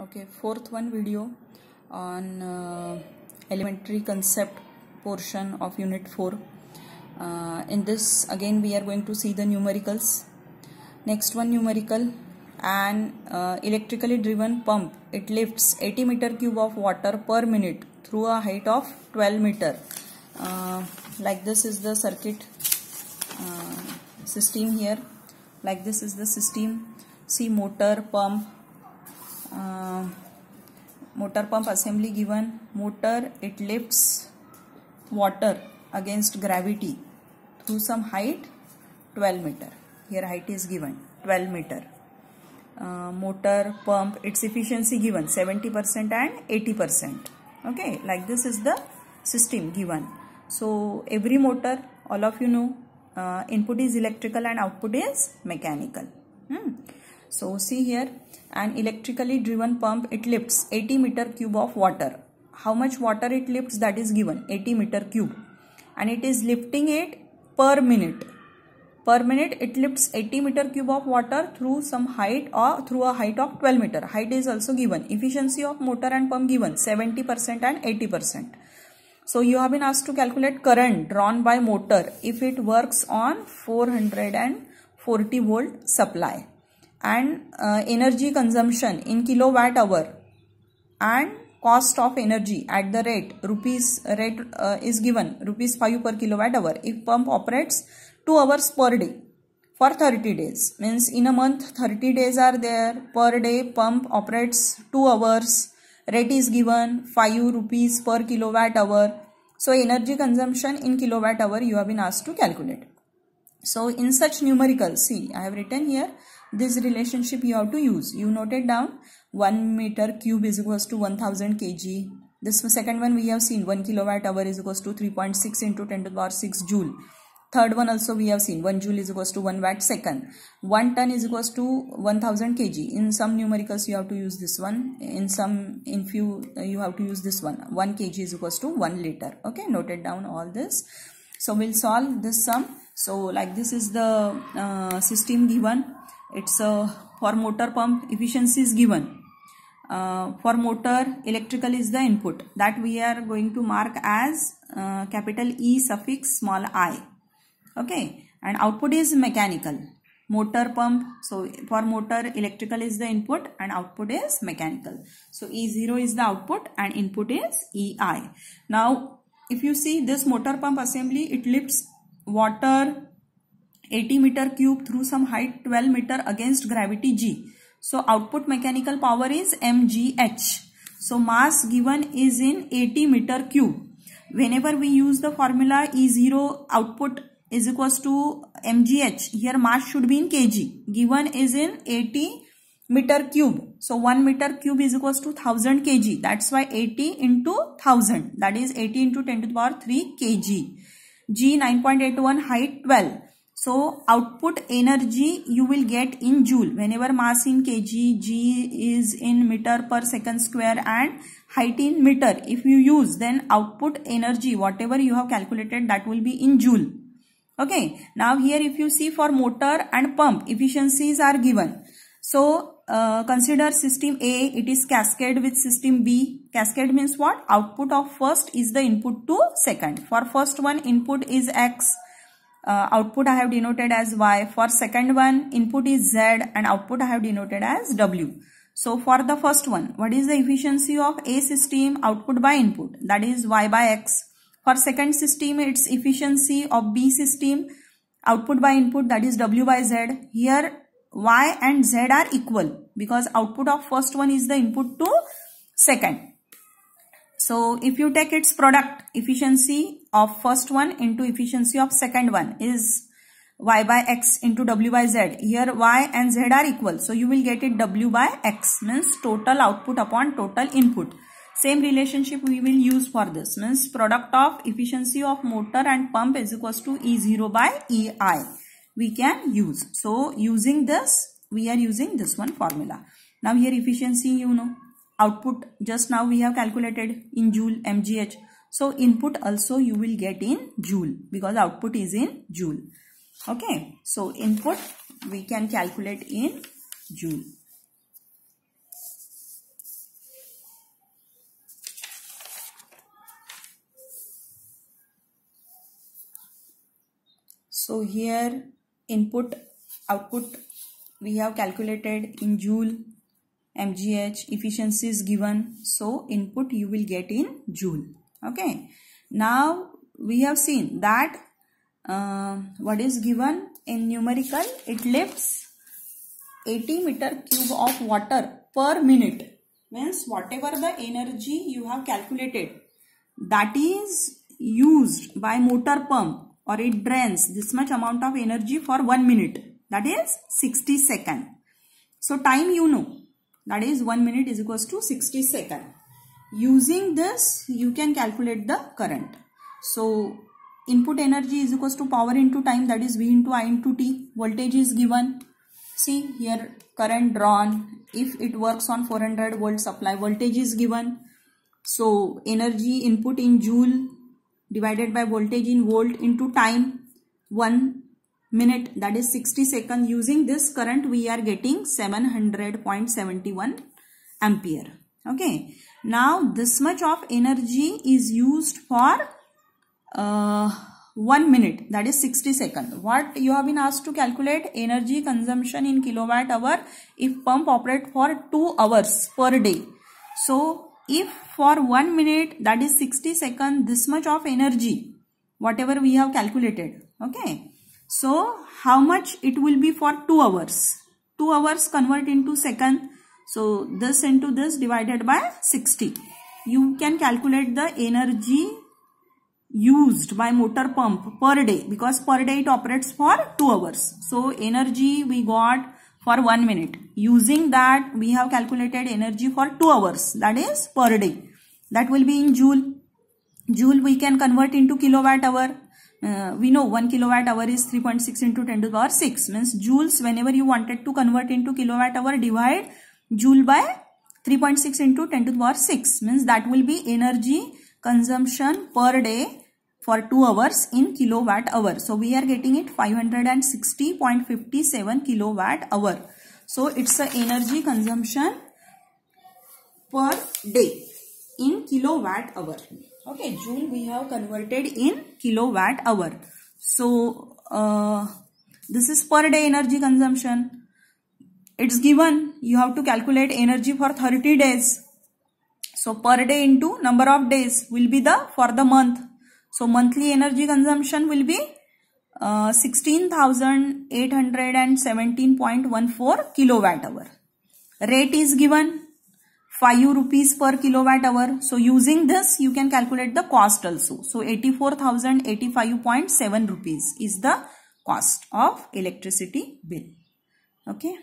okay fourth one video on uh, elementary concept portion of unit 4 uh, in this again we are going to see the numericals. Next one numerical an uh, electrically driven pump. It lifts 80 meter cube of water per minute through a height of 12 meter. Uh, like this is the circuit uh, system here. Like this is the system. See motor pump motor pump assembly given, motor, it lifts water against gravity through some height 12 metre here height is given 12 metre motor pump it's efficiency given 70 percent and 80 percent okay like this is the system given so every motor all of you know input is electrical and output is mechanical so see here an electrically driven pump it lifts 80 meter cube of water. How much water it lifts that is given 80 meter cube. And it is lifting it per minute. Per minute it lifts 80 meter cube of water through some height or through a height of 12 meter. Height is also given. Efficiency of motor and pump given 70% and 80% so you have been asked to calculate current drawn by motor if it works on 440 volt supply and uh, energy consumption in kilowatt hour and cost of energy at the rate rupees rate uh, is given rupees 5 per kilowatt hour. If pump operates 2 hours per day for 30 days means in a month 30 days are there per day pump operates 2 hours rate is given 5 rupees per kilowatt hour. So energy consumption in kilowatt hour you have been asked to calculate. So in such numericals see i have written here this relationship you have to use. You note it down 1 meter cube is equals to 1000 kg. This second one we have seen 1 kilowatt hour is equals to 3.6 into 10 to the power 6 joule. Third one also we have seen 1 joule is equals to 1 watt second. 1 ton is equals to 1000 kg. In some numericals you have to use this one. In some in few uh, you have to use this one. 1 kg is equals to 1 liter. Okay note it down all this. So we'll solve this sum. So like this is the uh, system given it's a for motor pump efficiency is given. Uh, for motor electrical is the input. That we are going to mark as uh, capital E suffix small i. Okay? And output is mechanical. Motor pump so for motor electrical is the input and output is mechanical. So E0 is the output and input is EI now if you see this motor pump assembly it lifts water 80 meter cube through some height 12 meter against gravity g. So output mechanical power is mgh. So mass given is in 80 meter cube. Whenever we use the formula E0 output is equals to mgh, here mass should be in kg. Given is in 80 meter cube. So 1 meter cube is equals to 1000 kg. That's why 80 into 1000. That is 80 into 10 to the power 3 kg. G 9.81 height 12. So output energy you will get in joule. Whenever mass in kg, g is in meter per second square and height in meter. If you use then output energy whatever you have calculated that will be in joule. Okay. Now here if you see for motor and pump efficiencies are given. So uh, consider system A it is cascade with system B. Cascade means what? Output of first is the input to second. For first one input is X uh, output I have denoted as Y. For second one, input is Z and output I have denoted as W. So for the first one, what is the efficiency of A system output by input? That is Y by X. For second system, its efficiency of B system output by input that is W by Z. Here Y and Z are equal because output of first one is the input to second. So if you take its product efficiency of first one into efficiency of second one is y by x into w by z. Here y and z are equal. So you will get it w by x means total output upon total input. Same relationship we will use for this means product of efficiency of motor and pump is equals to E0 by EI. We can use. So using this we are using this one formula. Now here efficiency you know output just now we have calculated in joule mgh so input also you will get in joule because output is in joule. Okay. So input we can calculate in joule. So here input output we have calculated in joule mgh efficiency is given so input you will get in joule okay. Now we have seen that uh, what is given in numerical it lifts 80 meter cube of water per minute. Means whatever the energy you have calculated that is used by motor pump or it drains this much amount of energy for 1 minute. That is 60 second. So time you know that is 1 minute is equals to 60 second using this you can calculate the current. So input energy is equals to power into time that is v into i into t. Voltage is given. See here current drawn. If it works on 400 volt supply voltage is given. So energy input in joule divided by voltage in volt into time 1 minute that is 60 second using this current we are getting 700.71 ampere okay. Now this much of energy is used for uh, 1 minute that is 60 second. What you have been asked to calculate energy consumption in kilowatt hour if pump operate for 2 hours per day. So if for 1 minute that is 60 second this much of energy whatever we have calculated okay. So how much it will be for 2 hours? 2 hours convert into second so this into this divided by 60 you can calculate the energy used by motor pump per day because per day it operates for 2 hours so energy we got for 1 minute. Using that we have calculated energy for 2 hours that is per day. That will be in joule. Joule we can convert into kilowatt hour. Uh, we know 1 kilowatt hour is 3.6 into 10 to the power 6 means joules whenever you wanted to convert into kilowatt hour divide joule by 3.6 into 10 to the power 6 means that will be energy consumption per day for 2 hours in kilowatt hour. So we are getting it 560.57 kilowatt hour. So it's a energy consumption per day in kilowatt hour. Okay, joule we have converted in kilowatt hour. So uh, this is per day energy consumption. It's given you have to calculate energy for 30 days. So per day into number of days will be the for the month. So monthly energy consumption will be uh, 16,817.14 kilowatt hour. Rate is given 5 rupees per kilowatt hour. So using this you can calculate the cost also. So 84,085.7 rupees is the cost of electricity bill. Okay.